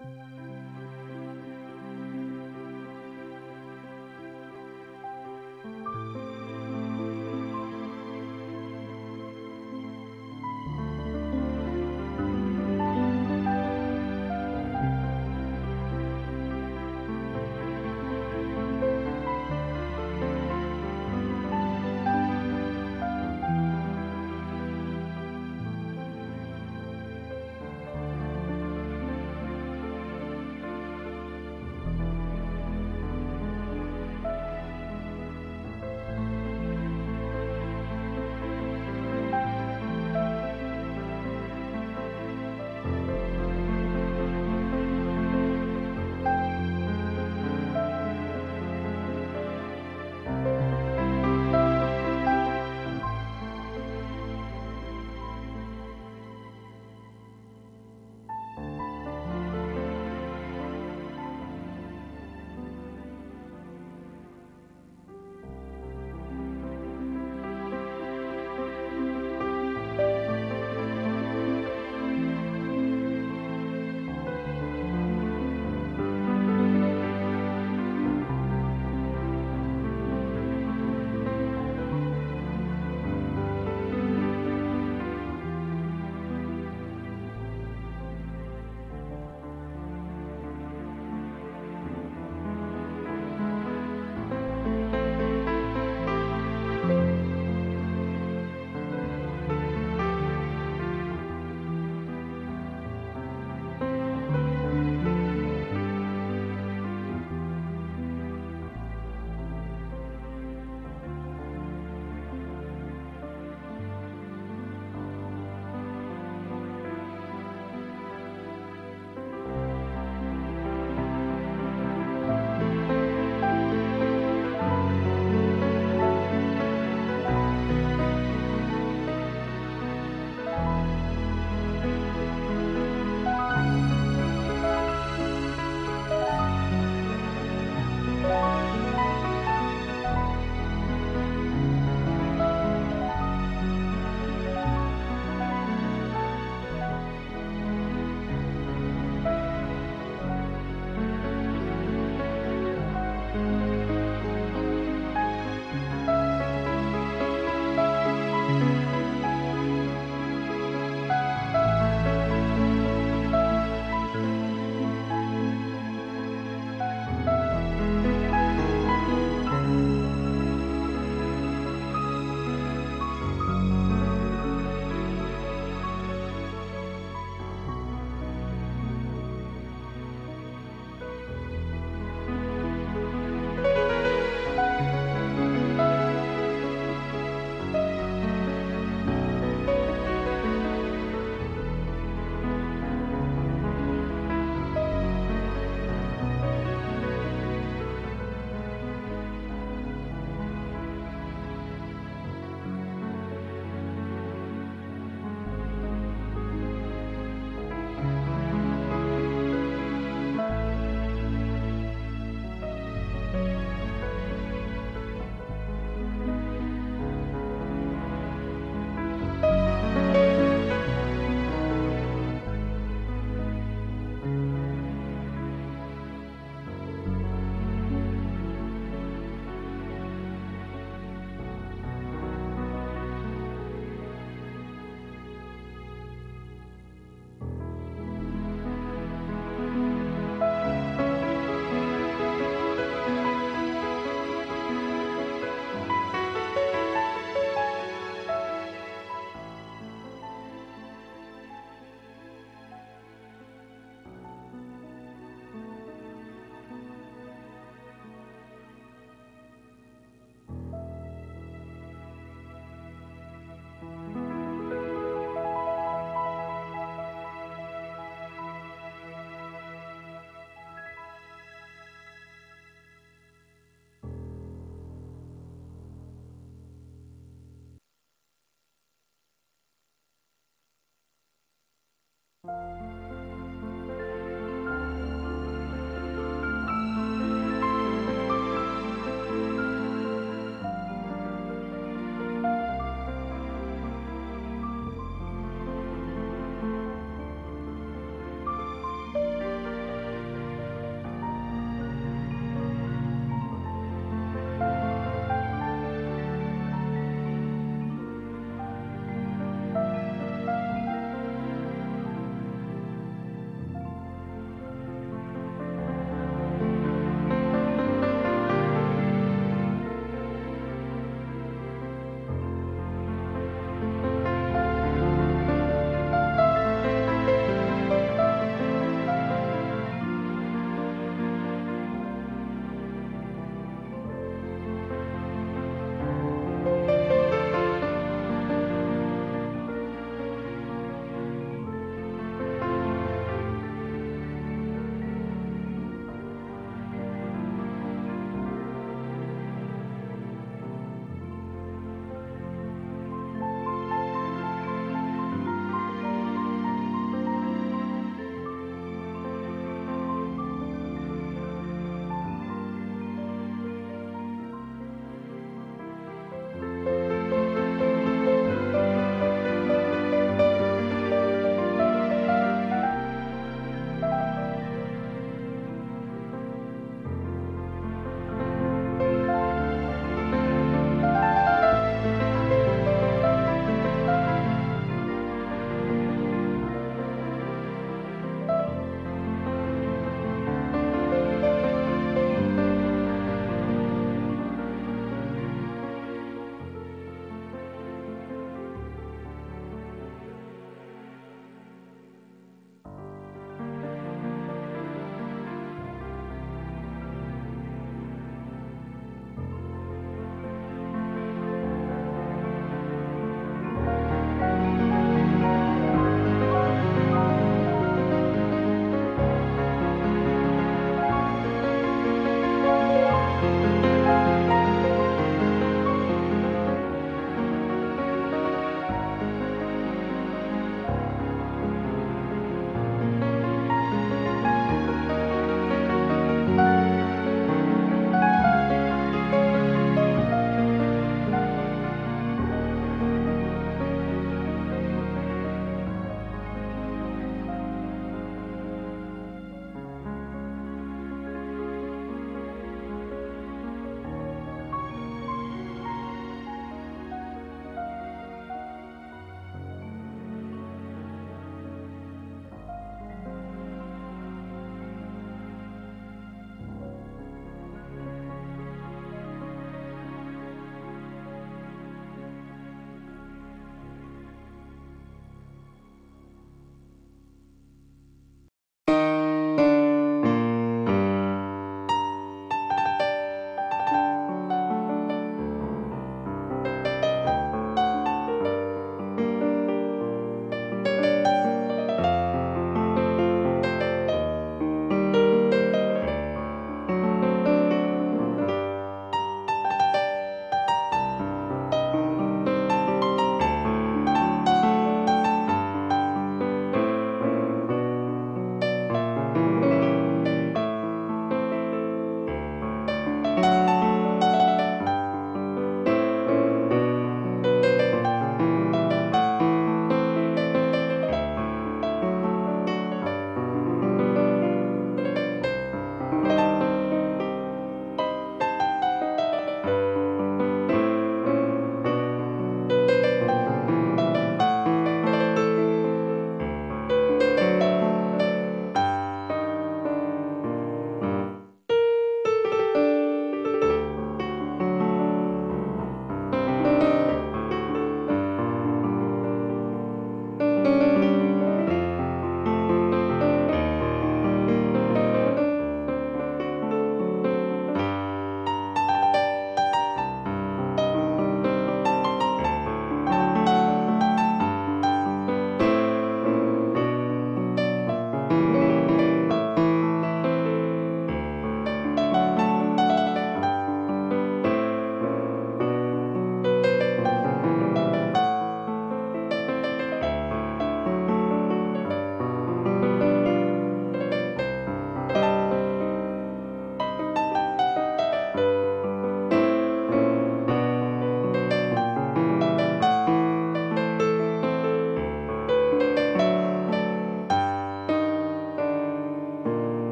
Música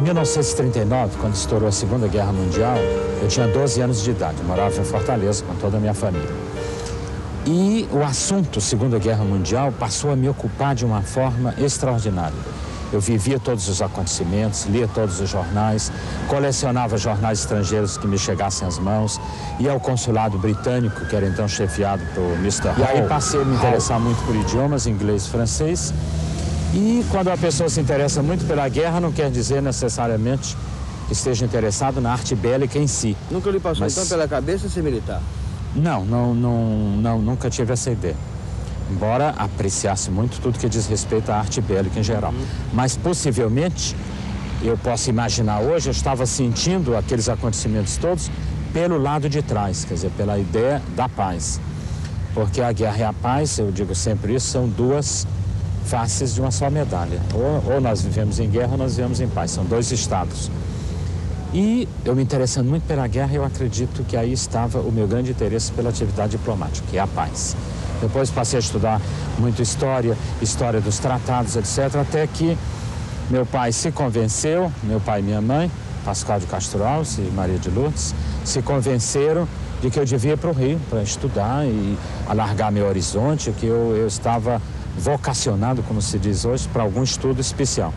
Em 1939, quando estourou a Segunda Guerra Mundial, eu tinha 12 anos de idade, morava em Fortaleza com toda a minha família. E o assunto Segunda Guerra Mundial passou a me ocupar de uma forma extraordinária. Eu vivia todos os acontecimentos, lia todos os jornais, colecionava jornais estrangeiros que me chegassem às mãos, ia ao consulado britânico, que era então chefiado por Mr. Hall. E aí passei a me interessar muito por idiomas, inglês e francês. E quando a pessoa se interessa muito pela guerra, não quer dizer necessariamente que esteja interessado na arte bélica em si. Nunca lhe passou Mas- então pela cabeça ser militar? Não, não, não, não, nunca tive essa ideia. Embora apreciasse muito tudo que diz respeito à arte bélica em geral. Mas possivelmente, eu posso imaginar hoje, eu estava sentindo aqueles acontecimentos todos pelo lado de trás, quer dizer, pela ideia da paz. Porque a guerra e a paz, eu digo sempre isso, são duas faces de uma só medalha. Ou, ou nós vivemos em guerra ou nós vivemos em paz, são dois estados. E eu me interessando muito pela guerra, eu acredito que aí estava o meu grande interesse pela atividade diplomática, que é a paz. Depois passei a estudar muito história, história dos tratados, etc., até que meu pai se convenceu, meu pai e minha mãe, Pascoal de Castro Alves e Maria de Lourdes, se convenceram de que eu devia ir para o Rio para estudar e alargar meu horizonte, que eu, eu estava vocacionado, como se diz hoje, para algum estudo especial.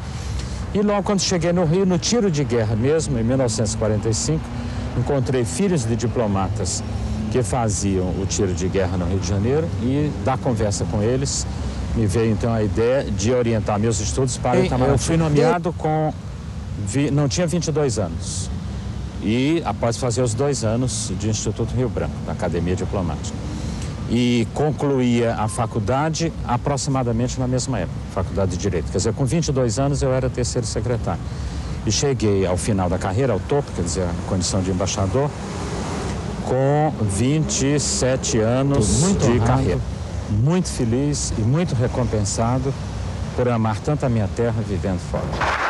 E logo quando cheguei no Rio, no tiro de guerra mesmo, em 1945, encontrei filhos de diplomatas que faziam o tiro de guerra no Rio de Janeiro e da conversa com eles me veio então a ideia de orientar meus estudos para o Itamaraty. Eu fui nomeado com... vi- não tinha 22 anos. E após fazer os dois anos de Instituto Rio Branco, da Academia Diplomática. E concluía a faculdade aproximadamente na mesma época, Faculdade de Direito. Quer dizer, com 22 anos eu era terceiro secretário. E cheguei ao final da carreira, ao topo, quer dizer, a condição de embaixador, com 27 anos de honrado. carreira. Muito feliz e muito recompensado por amar tanto a minha terra vivendo fora.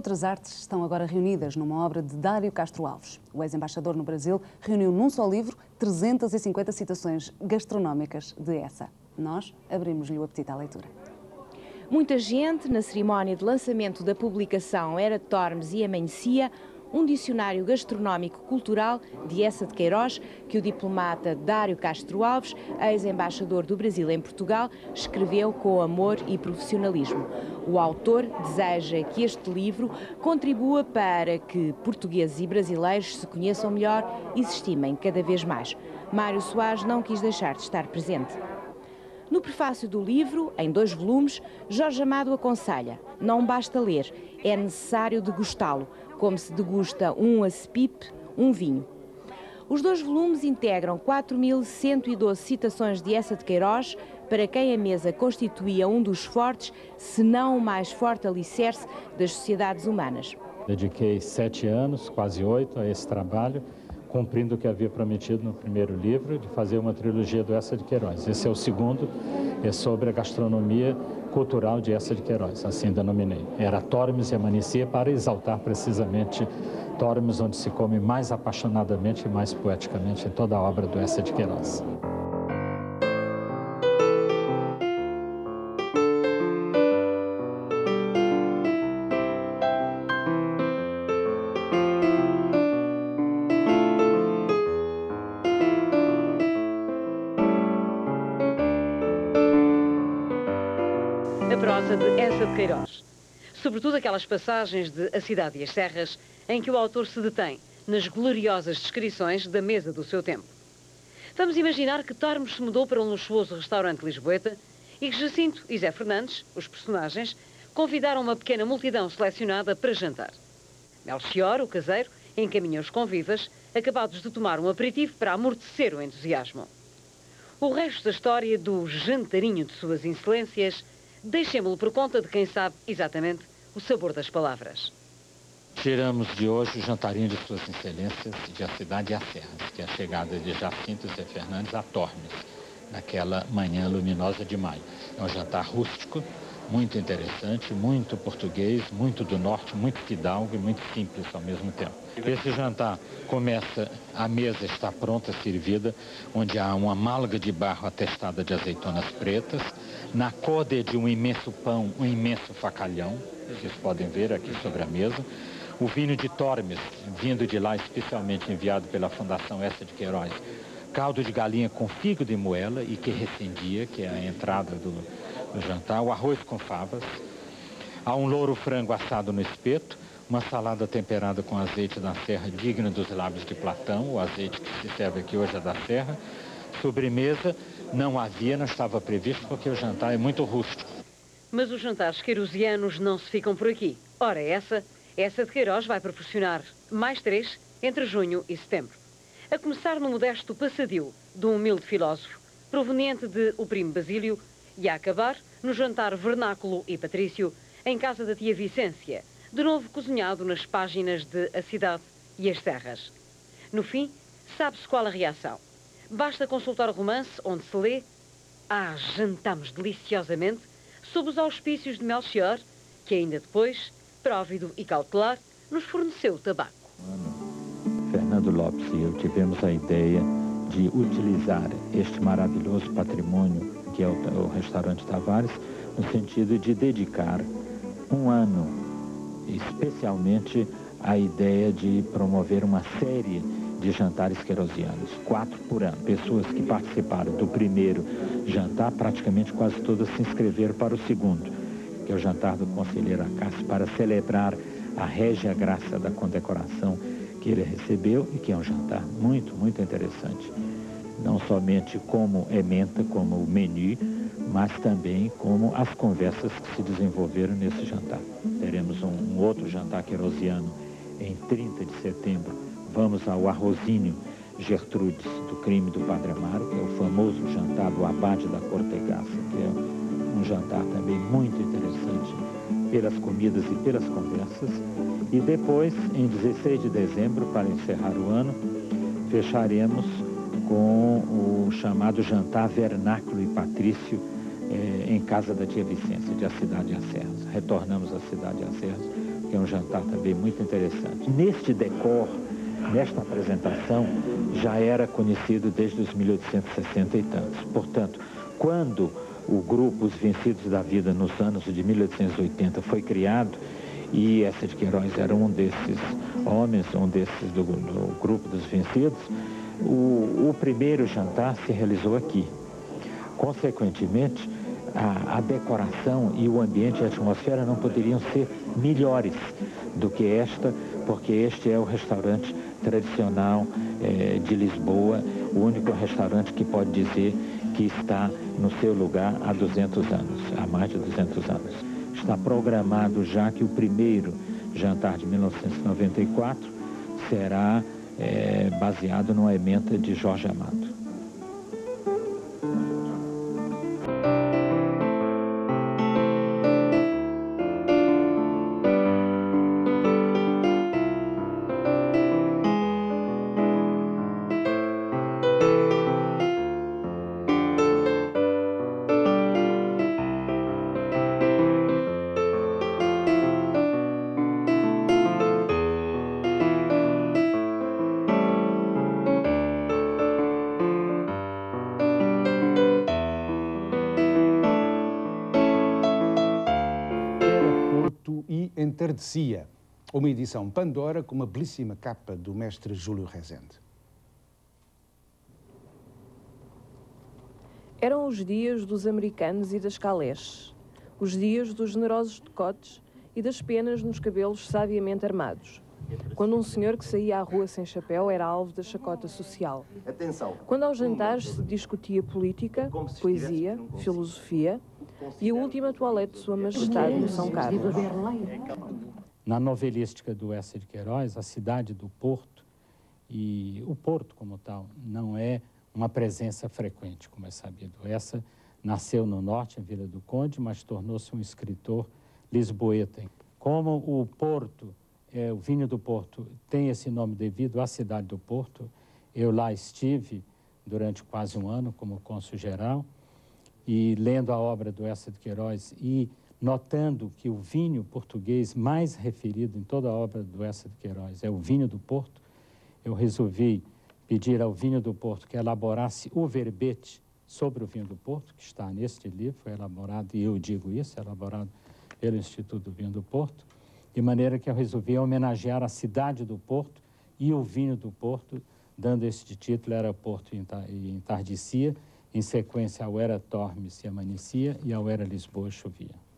Outras artes estão agora reunidas numa obra de Dário Castro Alves. O ex-embaixador no Brasil reuniu num só livro 350 citações gastronómicas de essa. Nós abrimos-lhe o apetite à leitura. Muita gente na cerimónia de lançamento da publicação Era Tormes e Amanhecia um dicionário gastronómico cultural de Essa de Queiroz, que o diplomata Dário Castro Alves, ex-embaixador do Brasil em Portugal, escreveu com amor e profissionalismo. O autor deseja que este livro contribua para que portugueses e brasileiros se conheçam melhor e se estimem cada vez mais. Mário Soares não quis deixar de estar presente. No prefácio do livro, em dois volumes, Jorge Amado aconselha: não basta ler, é necessário degustá-lo, como se degusta um acepipe, um vinho. Os dois volumes integram 4.112 citações de Essa de Queiroz, para quem a mesa constituía um dos fortes, se não o mais forte alicerce das sociedades humanas. Dediquei sete anos, quase oito, a esse trabalho, cumprindo o que havia prometido no primeiro livro, de fazer uma trilogia do Essa de Queiroz. Esse é o segundo, é sobre a gastronomia cultural de Essa de Queiroz, assim denominei. Era Tormes e Amanhecia para exaltar precisamente Tormes, onde se come mais apaixonadamente e mais poeticamente em toda a obra do Essa de Queiroz. Sobretudo aquelas passagens de A Cidade e as Serras em que o autor se detém nas gloriosas descrições da mesa do seu tempo. Vamos imaginar que Tormes se mudou para um luxuoso restaurante lisboeta e que Jacinto e Zé Fernandes, os personagens, convidaram uma pequena multidão selecionada para jantar. Melchior, o caseiro, encaminha os convivas, acabados de tomar um aperitivo para amortecer o entusiasmo. O resto da história do jantarinho de suas excelências, deixemos-lo por conta de quem sabe exatamente o sabor das palavras. Tiramos de hoje o jantarinho de suas excelências de A Cidade e a Serra, que é a chegada de Jacinto Zé Fernandes a Tormes, naquela manhã luminosa de maio. É um jantar rústico, muito interessante, muito português, muito do norte, muito fidalgo e muito simples ao mesmo tempo. Esse jantar começa, a mesa está pronta, servida, onde há uma malga de barro atestada de azeitonas pretas, na coda de um imenso pão, um imenso facalhão, vocês podem ver aqui sobre a mesa. O vinho de Tormes, vindo de lá, especialmente enviado pela Fundação Essa de Queiroz. Caldo de galinha com fígado e moela e que recendia, que é a entrada do, do jantar. O arroz com favas. Há um louro frango assado no espeto. Uma salada temperada com azeite da serra, digna dos lábios de Platão. O azeite que se serve aqui hoje é da serra. Sobremesa não havia, não estava previsto, porque o jantar é muito rústico. Mas os jantares queirozianos não se ficam por aqui. Ora, essa, essa de Queiroz vai proporcionar mais três entre junho e setembro. A começar no modesto passadio de um humilde filósofo, proveniente de O Primo Basílio, e a acabar no jantar vernáculo e patrício, em casa da tia Vicência, de novo cozinhado nas páginas de A Cidade e as Serras. No fim, sabe-se qual a reação. Basta consultar o romance onde se lê Ah, jantamos deliciosamente sob os auspícios de Melchior, que ainda depois, próvido e cautelar, nos forneceu o tabaco. Fernando Lopes e eu tivemos a ideia de utilizar este maravilhoso patrimônio que é o, o restaurante Tavares, no sentido de dedicar um ano, especialmente a ideia de promover uma série de jantares querosianos, quatro por ano. Pessoas que participaram do primeiro jantar, praticamente quase todas se inscreveram para o segundo, que é o jantar do conselheiro Acácio, para celebrar a régia graça da condecoração que ele recebeu e que é um jantar muito, muito interessante. Não somente como ementa, como o menu, mas também como as conversas que se desenvolveram nesse jantar. Teremos um, um outro jantar querosiano em 30 de setembro, Vamos ao Arrozinho Gertrudes, do crime do Padre Amaro, que é o famoso jantar do abade da Cortegaça, que é um jantar também muito interessante pelas comidas e pelas conversas. E depois, em 16 de dezembro, para encerrar o ano, fecharemos com o chamado jantar vernáculo e patrício eh, em casa da tia Vicência, de A Cidade e Serras. Retornamos à Cidade e Serras que é um jantar também muito interessante. Neste decor, nesta apresentação, já era conhecido desde os 1860 e tantos. Portanto, quando o grupo Os Vencidos da Vida, nos anos de 1880, foi criado, e essa de Queiroz era um desses homens, um desses do, do grupo dos vencidos, o, o, primeiro jantar se realizou aqui. Consequentemente, a, a, decoração e o ambiente a atmosfera não poderiam ser melhores do que esta, porque este é o restaurante tradicional é, de Lisboa, o único restaurante que pode dizer que está no seu lugar há 200 anos, há mais de 200 anos. Está programado já que o primeiro jantar de 1994 será é, baseado numa emenda de Jorge Amado. Entardecia, uma edição Pandora com uma belíssima capa do mestre Júlio Rezende. Eram os dias dos americanos e das calés, os dias dos generosos decotes e das penas nos cabelos sabiamente armados. Quando um senhor que saía à rua sem chapéu era alvo da chacota social. Atenção. Quando aos jantares se discutia política, poesia, filosofia, e a última toalete de Sua Majestade no São Carlos. Na novelística do Essa de Queiroz, a cidade do Porto, e o Porto como tal, não é uma presença frequente, como é sabido. Essa nasceu no norte, em Vila do Conde, mas tornou-se um escritor lisboeta. Como o Porto, é, o vinho do Porto, tem esse nome devido à cidade do Porto, eu lá estive durante quase um ano como cônsul geral, e lendo a obra do Essa de Queiroz e notando que o vinho português mais referido em toda a obra do Essa de Queiroz é o vinho do Porto, eu resolvi pedir ao vinho do Porto que elaborasse o verbete sobre o vinho do Porto, que está neste livro, foi elaborado, e eu digo isso, elaborado pelo Instituto do Vinho do Porto, de maneira que eu resolvi homenagear a cidade do Porto e o vinho do Porto, dando este título, era Porto e Entardecia, em sequência, ao Era Tormes se amanhecia e ao Era Lisboa chovia.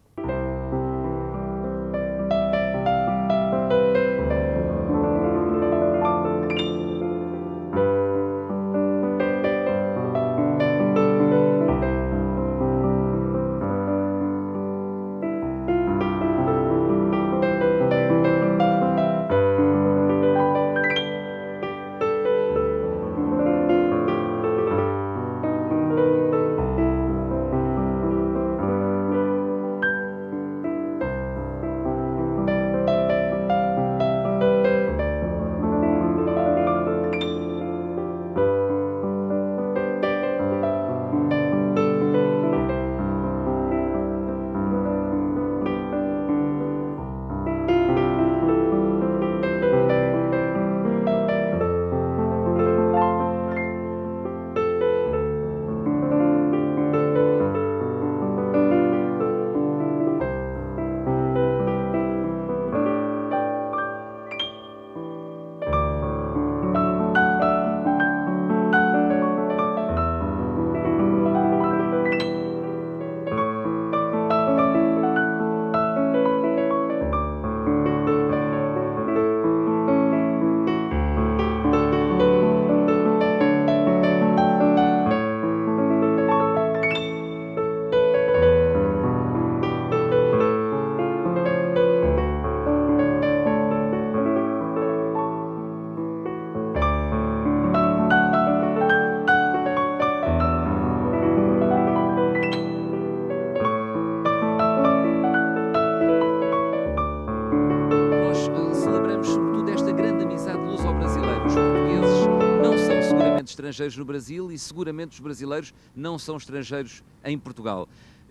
Estrangeiros no Brasil e seguramente os brasileiros não são estrangeiros em Portugal.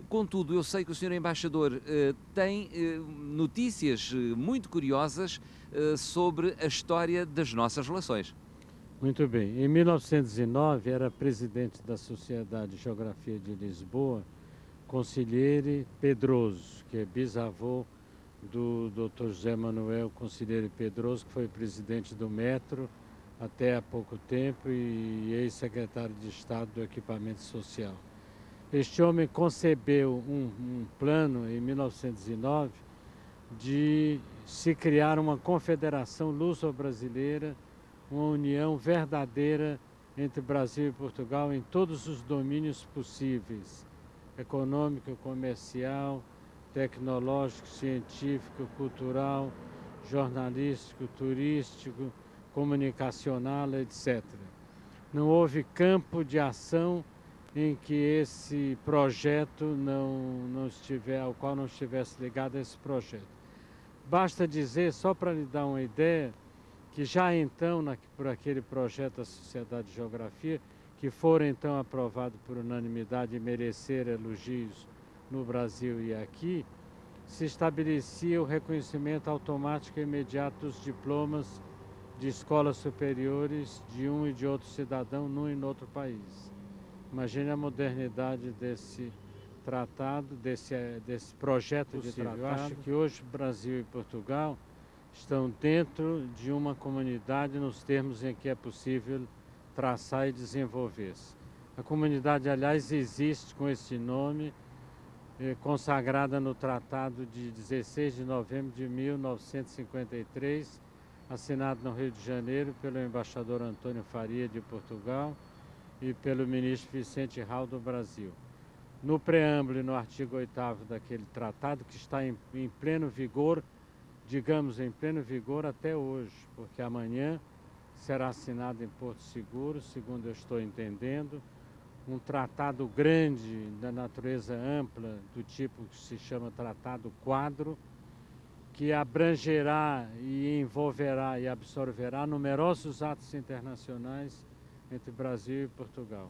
contudo, eu sei que o Sr. Embaixador uh, tem uh, notícias muito curiosas sobre a história das nossas relações. Muito bem. Em 1909, era presidente da Sociedade de Geografia de Lisboa, Conselheiro Pedroso, que é bisavô do Dr. José Manuel Conselheiro Pedroso, que foi presidente do Metro até há pouco tempo e ex-secretário de Estado do Equipamento Social. Este homem concebeu um, um plano em 1909 de se criar uma confederação luso-brasileira, uma união verdadeira entre Brasil e Portugal em todos os domínios possíveis, econômico, comercial, tecnológico, científico, cultural, jornalístico, turístico, comunicacional, etc. Não houve campo de ação em que esse projeto não, não estiver, ao qual não estivesse ligado esse projeto. Basta dizer, só para lhe dar uma ideia, que já então, na, por aquele projeto da Sociedade de Geografia, que foram então aprovado por unanimidade e merecer elogios no Brasil e aqui, se estabelecia o reconhecimento automático e imediato dos diplomas de escolas superiores de um e de outro cidadão num e no outro país. Imagine a modernidade desse tratado, desse, desse projeto Possível. de tratado. Eu acho que hoje Brasil e Portugal estão dentro de uma comunidade nos termos em que é possível traçar e desenvolver-se. A comunidade, aliás, existe com esse nome, eh, consagrada no Tratado de 16 de novembro de 1953, assinado no Rio de Janeiro pelo embaixador Antônio Faria de Portugal e pelo ministro Vicente Raul do Brasil. No preâmbulo e no artigo 8 daquele tratado, que está em, em pleno vigor, digamos em pleno vigor até hoje, porque amanhã será assinado em Porto Seguro, segundo eu estou entendendo, um tratado grande da natureza ampla, do tipo que se chama Tratado Quadro, que abrangerá e envolverá e absorverá numerosos atos internacionais entre Brasil e Portugal.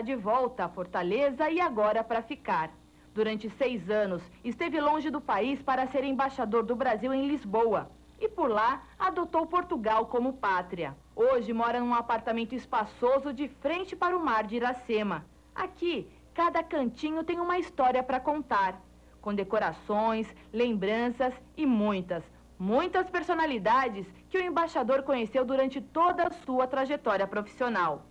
De volta à Fortaleza e agora para ficar. Durante seis anos, esteve longe do país para ser embaixador do Brasil em Lisboa. E por lá, adotou Portugal como pátria. Hoje mora num apartamento espaçoso de frente para o mar de Iracema. Aqui, cada cantinho tem uma história para contar. Com decorações, lembranças e muitas, muitas personalidades que o embaixador conheceu durante toda a sua trajetória profissional.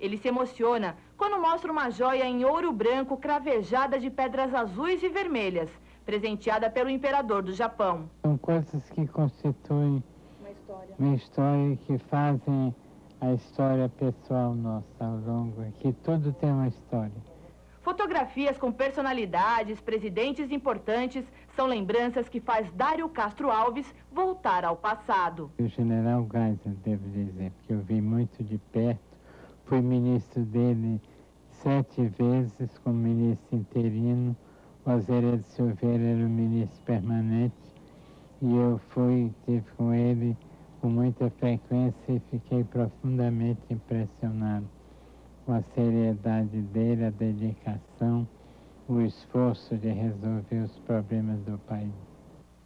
Ele se emociona quando mostra uma joia em ouro branco cravejada de pedras azuis e vermelhas, presenteada pelo imperador do Japão. São coisas que constituem uma história, uma história que fazem a história pessoal nossa ao longo, que tudo tem uma história. Fotografias com personalidades, presidentes importantes, são lembranças que faz Dário Castro Alves voltar ao passado. O general Geisel, devo dizer, porque eu vi muito de perto, fui ministro dele sete vezes como ministro interino, o Azeredo Silveira era o ministro permanente, e eu fui, tive com ele com muita frequência e fiquei profundamente impressionado com a seriedade dele, a dedicação, o esforço de resolver os problemas do país.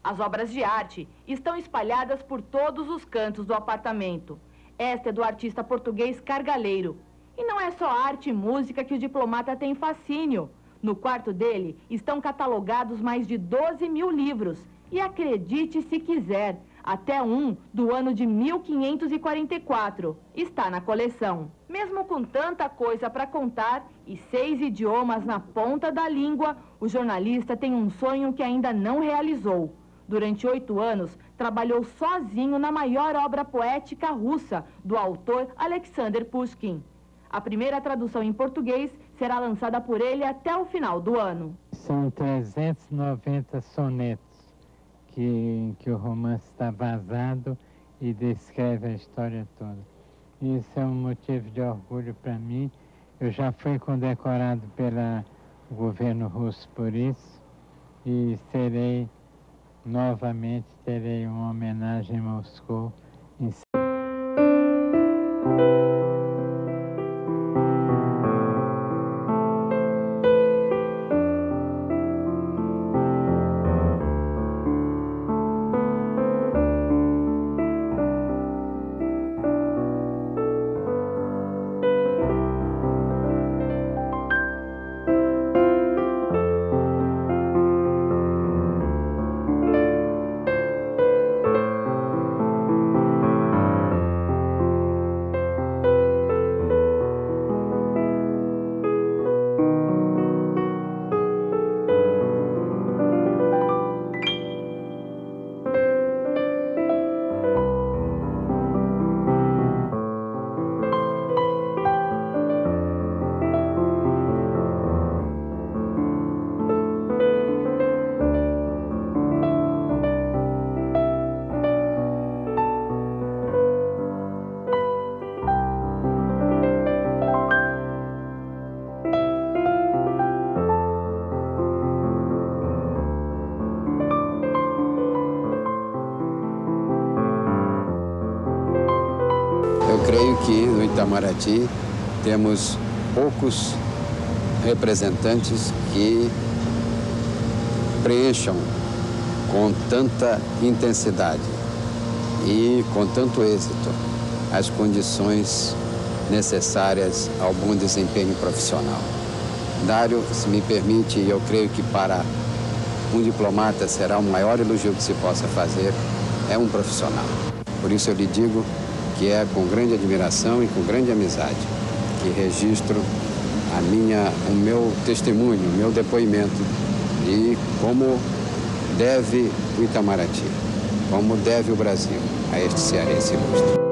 As obras de arte estão espalhadas por todos os cantos do apartamento. Esta é do artista português Cargaleiro. E não é só arte e música que o diplomata tem fascínio. No quarto dele estão catalogados mais de 12 mil livros. E acredite se quiser, até um do ano de 1544. Está na coleção. Mesmo com tanta coisa para contar e seis idiomas na ponta da língua, o jornalista tem um sonho que ainda não realizou. Durante oito anos, trabalhou sozinho na maior obra poética russa do autor Alexander Pushkin. A primeira tradução em português será lançada por ele até o final do ano. São 390 sonetos que, que o romance está vazado e descreve a história toda. Isso é um motivo de orgulho para mim. Eu já fui condecorado pelo governo russo por isso e serei novamente terei uma homenagem em Moscou em creio que no Itamaraty temos poucos representantes que preencham com tanta intensidade e com tanto êxito as condições necessárias ao bom desempenho profissional. Dário, se me permite, eu creio que para um diplomata será o maior elogio que se possa fazer, é um profissional. Por isso eu lhe digo que é com grande admiração e com grande amizade que registro a minha, o meu testemunho, o meu depoimento e como deve o Itamaraty, como deve o Brasil a este cearense ilustre.